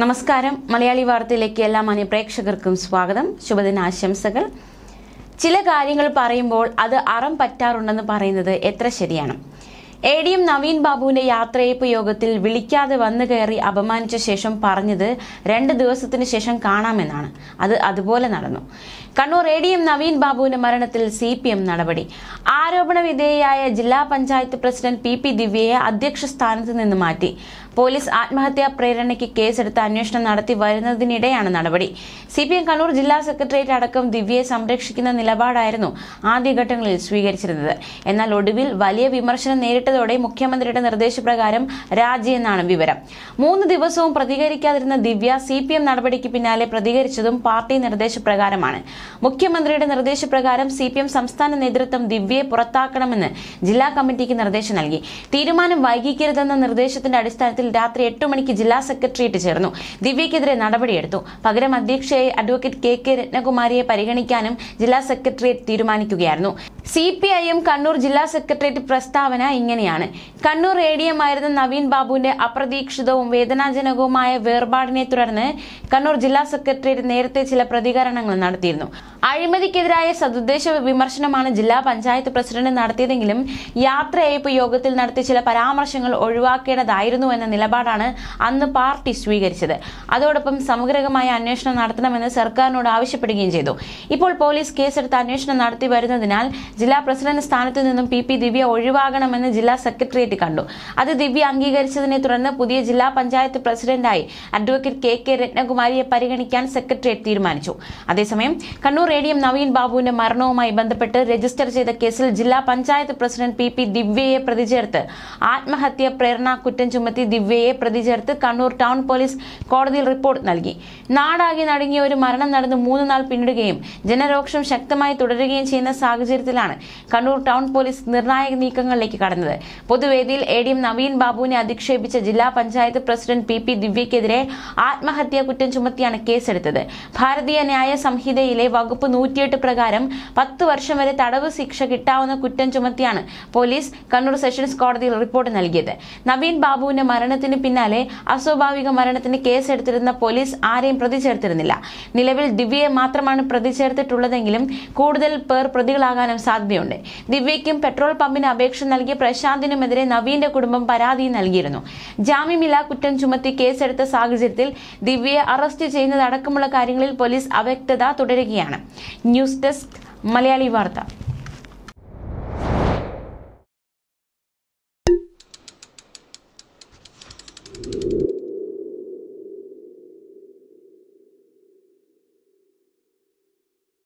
നമസ്കാരം. മലയാളി വാർത്തയിലേക്ക് എല്ലാ മാന്യ സ്വാഗതം. ശുഭദിന ആശംസകൾ ചില കാര്യങ്ങൾ പറയുമ്പോൾ അത് അറം പറ്റാറുണ്ടെന്ന് പറയുന്നത് എത്ര ശരിയാണ്? എ ഡി എം നവീൻ ബാബുവിന്റെ യാത്രയയപ്പ് യോഗത്തിൽ വിളിക്കാതെ വന്നു കയറി അപമാനിച്ച ശേഷം പറഞ്ഞത് രണ്ട് ദിവസത്തിന് ശേഷം കാണാമെന്നാണ്. അത് അതുപോലെ നടന്നു. Kannur A D M Naveen ബാബുവിന്റെ മരണത്തിൽ സി പി എം നടപടി. ആരോപണ വിധേയയായ ജില്ലാ പഞ്ചായത്ത് പ്രസിഡന്റ് പി പി ദിവ്യയെ അധ്യക്ഷ സ്ഥാനത്ത് നിന്ന് മാറ്റി. പോലീസ് ആത്മഹത്യാ പ്രേരണയ്ക്ക് കേസെടുത്ത് അന്വേഷണം നടത്തി വരുന്നതിനിടെയാണ് നടപടി. സി പി എം കണ്ണൂർ ജില്ലാ സെക്രട്ടേറിയറ്റ് അടക്കം ദിവ്യയെ സംരക്ഷിക്കുന്ന നിലപാടായിരുന്നു ആദ്യഘട്ടങ്ങളിൽ സ്വീകരിച്ചിരുന്നത്. എന്നാൽ ഒടുവിൽ വലിയ വിമർശനം നേരിട്ടതോടെ മുഖ്യമന്ത്രിയുടെ നിർദ്ദേശപ്രകാരം രാജിയെന്നാണ് വിവരം. മൂന്ന് ദിവസവും പ്രതികരിക്കാതിരുന്ന ദിവ്യ സി പി എം നടപടിക്ക് പിന്നാലെ പ്രതികരിച്ചതും പാർട്ടി നിർദ്ദേശപ്രകാരമാണ്. മുഖ്യമന്ത്രിയുടെ നിർദ്ദേശപ്രകാരം സി പി എം സംസ്ഥാന നേതൃത്വം ദിവ്യയെ പുറത്താക്കണമെന്ന് ജില്ലാ കമ്മിറ്റിക്ക് നിർദ്ദേശം നൽകി. തീരുമാനം വൈകിക്കരുതെന്ന നിർദ്ദേശത്തിന്റെ അടിസ്ഥാനത്തിൽ രാത്രി എട്ട് മണിക്ക് ജില്ലാ സെക്രട്ടേറിയറ്റ് ചേർന്നു. ദിവ്യക്കെതിരെ നടപടിയെടുത്തു. പകരം അധ്യക്ഷയായി അഡ്വക്കേറ്റ് കെ കെ രത്നകുമാരിയെ പരിഗണിക്കാനും ജില്ലാ സെക്രട്ടേറിയറ്റ് തീരുമാനിക്കുകയായിരുന്നു. C P I M Kannur ജില്ലാ സെക്രട്ടേറിയറ്റ് പ്രസ്താവന ഇങ്ങനെയാണ്. കണ്ണൂർ എ ഡി എം ആയിരുന്ന നവീൻ ബാബുവിന്റെ അപ്രതീക്ഷിതവും വേദനാജനകവുമായ വേർപാടിനെ തുടർന്ന് കണ്ണൂർ ജില്ലാ സെക്രട്ടേറിയറ്റ് നേരത്തെ ചില പ്രതികരണങ്ങൾ നടത്തിയിരുന്നു. അഴിമതിക്കെതിരായ സതുദ്ദേശ വിമർശനമാണ് ജില്ലാ പഞ്ചായത്ത് പ്രസിഡന്റ് നടത്തിയതെങ്കിലും യാത്രയയപ്പ് യോഗത്തിൽ നടത്തിയ ചില പരാമർശങ്ങൾ ഒഴിവാക്കേണ്ടതായിരുന്നു എന്ന നിലപാടാണ് അന്ന് പാർട്ടി സ്വീകരിച്ചത്. അതോടൊപ്പം സമഗ്രമായ അന്വേഷണം നടത്തണമെന്ന് സർക്കാരിനോട് ആവശ്യപ്പെടുകയും ചെയ്തു. ഇപ്പോൾ പോലീസ് കേസെടുത്ത് അന്വേഷണം നടത്തി വരുന്നതിനാൽ ജില്ലാ പ്രസിഡന്റ് സ്ഥാനത്ത് നിന്നും പി പി ദിവ്യ ഒഴിവാകണമെന്ന് ജില്ലാ സെക്രട്ടേറിയറ്റ് കണ്ടു. അത് ദിവ്യ അംഗീകരിച്ചതിനെ തുടർന്ന് പുതിയ ജില്ലാ പഞ്ചായത്ത് പ്രസിഡന്റായി അഡ്വക്കേറ്റ് കെ കെ രത്നകുമാരിയെ പരിഗണിക്കാൻ സെക്രട്ടേറിയറ്റ് തീരുമാനിച്ചു. അതേസമയം കണ്ണൂർ റേഡിയം നവീൻ ബാബുവിന്റെ മരണവുമായി ബന്ധപ്പെട്ട് രജിസ്റ്റർ ചെയ്ത കേസിൽ ജില്ലാ പഞ്ചായത്ത് പ്രസിഡന്റ് പി പി ദിവ്യയെ പ്രതി ചേർത്ത് ആത്മഹത്യ പ്രേരണ കുറ്റം ചുമത്തി ദിവ്യയെ പ്രതി ചേർത്ത് കണ്ണൂർ ടൗൺ പോലീസ് കോടതിയിൽ റിപ്പോർട്ട് നൽകി. നാടാകെ നടുങ്ങിയ ഒരു മരണം നടന്ന് മൂന്ന് നാൾ പിന്നിടുകയും ജനരോക്ഷം ശക്തമായി തുടരുകയും ചെയ്യുന്ന സാഹചര്യത്തിലാണ് കണ്ണൂർ ടൗൺ പോലീസ് നിർണായക നീക്കങ്ങളിലേക്ക് കടന്നത്. പൊതുവേദിയിൽ എ ഡി എം നവീൻ ബാബുവിനെ അധിക്ഷേപിച്ച ജില്ലാ പഞ്ചായത്ത് പ്രസിഡന്റ് പി പി ദിവ്യക്കെതിരെ ആത്മഹത്യാ കുറ്റം ചുമത്തിയാണ് കേസെടുത്തത്. ഭാരതീയ ന്യായ സംഹിതയിലെ വകുപ്പ് നൂറ്റിയെട്ട് പ്രകാരം പത്ത് വർഷം വരെ തടവ് ശിക്ഷ കിട്ടാവുന്ന കുറ്റം ചുമത്തിയാണ് പോലീസ് കണ്ണൂർ സെഷൻസ് കോടതിയിൽ റിപ്പോർട്ട് നൽകിയത്. നവീൻ ബാബുവിന്റെ മരണത്തിന് പിന്നാലെ അസ്വാഭാവിക മരണത്തിന് കേസെടുത്തിരുന്ന പോലീസ് ആരെയും പ്രതി ചേർത്തിരുന്നില്ല നിലവിൽ ദിവ്യയെ മാത്രമാണ് പ്രതി ചേർത്തിട്ടുള്ളതെങ്കിലും കൂടുതൽ പേർ പ്രതികളാകാനും സാധ്യതയുണ്ട്. ദിവ്യയ്ക്കും പെട്രോൾ പമ്പിന് അപേക്ഷ നൽകിയ പ്രശാന്തിനുമെതിരെ നവീന്റെ കുടുംബം പരാതി നൽകിയിരുന്നു. ജാമ്യമില്ലാ കുറ്റം ചുമത്തി കേസെടുത്ത സാഹചര്യത്തിൽ ദിവ്യയെ അറസ്റ്റ് ചെയ്യുന്നതടക്കമുള്ള കാര്യങ്ങളിൽ പോലീസ് അവ്യക്തത തുടരുകയാണ്. ന്യൂസ് ഡെസ്ക് മലയാളി വാർത്ത.